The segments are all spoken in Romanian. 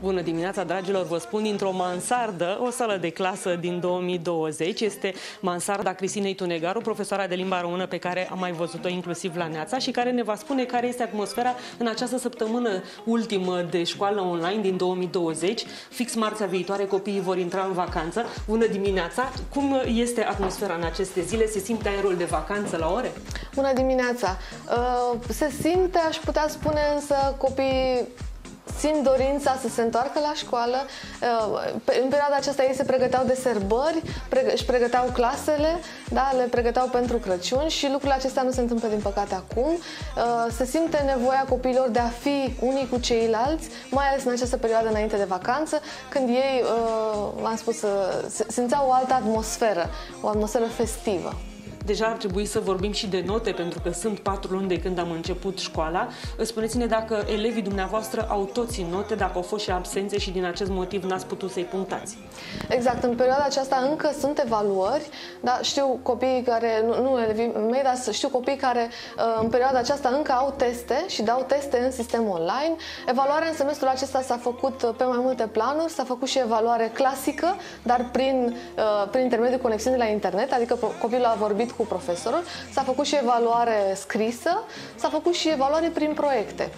Bună dimineața, dragilor! Vă spun dintr-o mansardă, o sală de clasă din 2020. Este mansarda Cristinei Tunegaru, profesoara de limba română pe care am mai văzut-o inclusiv la Neața și care ne va spune care este atmosfera în această săptămână ultimă de școală online din 2020. Fix marțea viitoare copiii vor intra în vacanță. Bună dimineața! Cum este atmosfera în aceste zile? Se simte aerul de vacanță la ore? Bună dimineața! Uh, se simte, aș putea spune, însă copiii simt dorința să se întoarcă la școală. Uh, în perioada aceasta ei se pregăteau de sărbări, își pregăteau clasele, da, le pregăteau pentru Crăciun și lucrurile acestea nu se întâmplă din păcate acum. Uh, se simte nevoia copiilor de a fi unii cu ceilalți, mai ales în această perioadă înainte de vacanță, când ei, v-am uh, spus, simțeau o altă atmosferă, o atmosferă festivă. Deja ar trebui să vorbim și de note, pentru că sunt patru luni de când am început școala. Spuneți-ne dacă elevii dumneavoastră au toți note, dacă au fost și absențe și din acest motiv n-ați putut să-i punctați. Exact, în perioada aceasta încă sunt evaluări, dar știu copiii care, nu, nu elevii mei, dar știu copii care uh, în perioada aceasta încă au teste și dau teste în sistem online. Evaluarea în semestrul acesta s-a făcut uh, pe mai multe planuri, s-a făcut și evaluare clasică, dar prin, uh, prin intermediul conexiunii la internet, adică copilul a vorbit cu profesorul, s-a făcut și evaluare scrisă, s-a făcut și evaluare prin proiecte.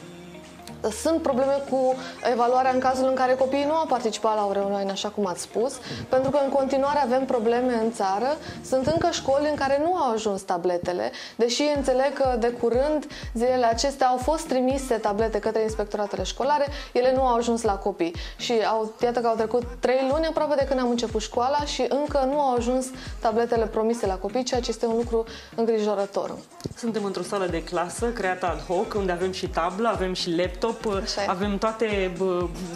Sunt probleme cu evaluarea în cazul în care copiii nu au participat la ore online, așa cum ați spus, pentru că în continuare avem probleme în țară. Sunt încă școli în care nu au ajuns tabletele, deși înțeleg că de curând zilele acestea au fost trimise tablete către inspectoratele școlare, ele nu au ajuns la copii. Și au, iată că au trecut trei luni aproape de când am început școala și încă nu au ajuns tabletele promise la copii, ceea ce este un lucru îngrijorător. Suntem într-o sală de clasă creată ad hoc, unde avem și tablă, avem și laptop, Așa avem toate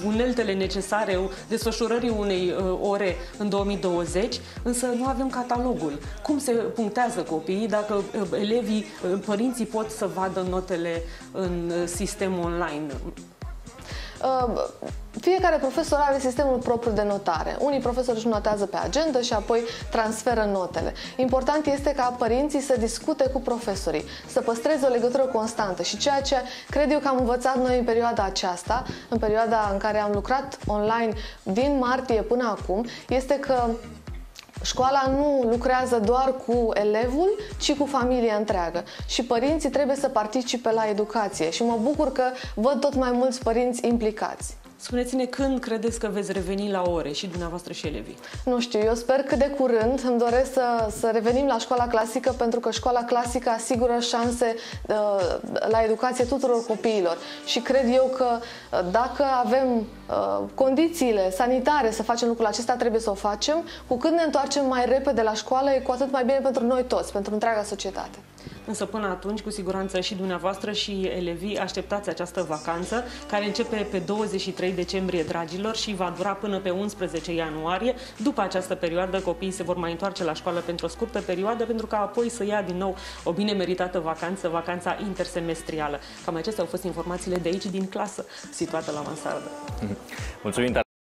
uneltele necesare desfășurării unei uh, ore în 2020, însă nu avem catalogul. Cum se punctează copiii dacă uh, elevii, uh, părinții pot să vadă notele în sistemul online? Fiecare profesor are sistemul propriu de notare. Unii profesori își notează pe agenda și apoi transferă notele. Important este ca părinții să discute cu profesorii, să păstreze o legătură constantă și ceea ce cred eu că am învățat noi în perioada aceasta, în perioada în care am lucrat online din martie până acum, este că Școala nu lucrează doar cu elevul, ci cu familia întreagă. Și părinții trebuie să participe la educație. Și mă bucur că văd tot mai mulți părinți implicați. Spuneți-ne când credeți că veți reveni la ore și dumneavoastră și elevii? Nu știu, eu sper că de curând îmi doresc să, să revenim la școala clasică pentru că școala clasică asigură șanse uh, la educație tuturor copiilor și cred eu că uh, dacă avem uh, condițiile sanitare să facem lucrul acesta, trebuie să o facem. Cu cât ne întoarcem mai repede la școală, e cu atât mai bine pentru noi toți, pentru întreaga societate. Însă până atunci, cu siguranță și dumneavoastră și elevii așteptați această vacanță care începe pe 23 decembrie, dragilor, și va dura până pe 11 ianuarie. După această perioadă, copiii se vor mai întoarce la școală pentru o scurtă perioadă, pentru ca apoi să ia din nou o bine meritată vacanță, vacanța intersemestrială. Cam acestea au fost informațiile de aici, din clasă, situată la mansardă. Mulțumim!